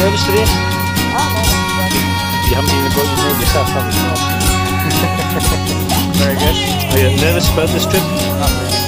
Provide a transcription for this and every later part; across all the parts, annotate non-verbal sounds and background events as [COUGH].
nervous today? You haven't even got your nerve yourself, have you? Very good. Are you nervous about this trip?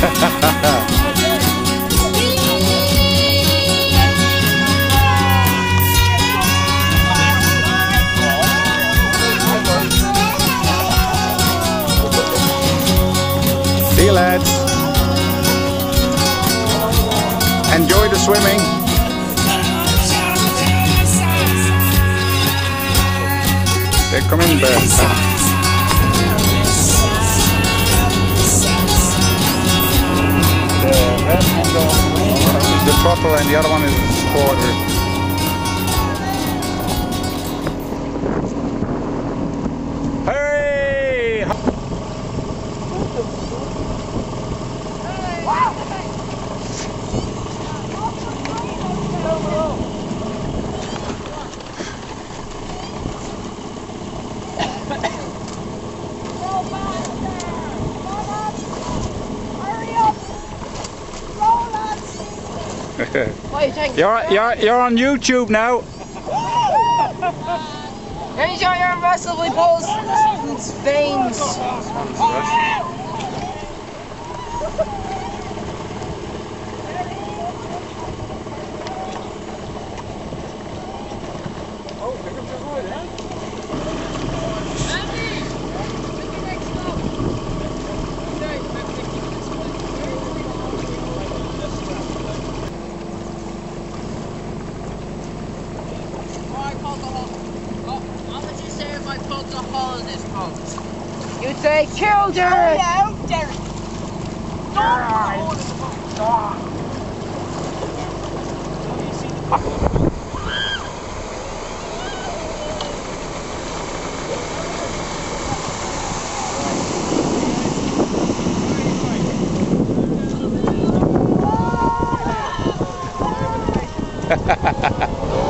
[LAUGHS] See you lads. Enjoy the swimming. They're coming back. And the other one is the What do you think? You're, you're, you're on YouTube now. Enjoy your massively pulsed veins. What a hole this boat. You say, kill Derek! Oh, yeah, oh, Derek! Don't put the boat! Stop! Ha ha ha ha.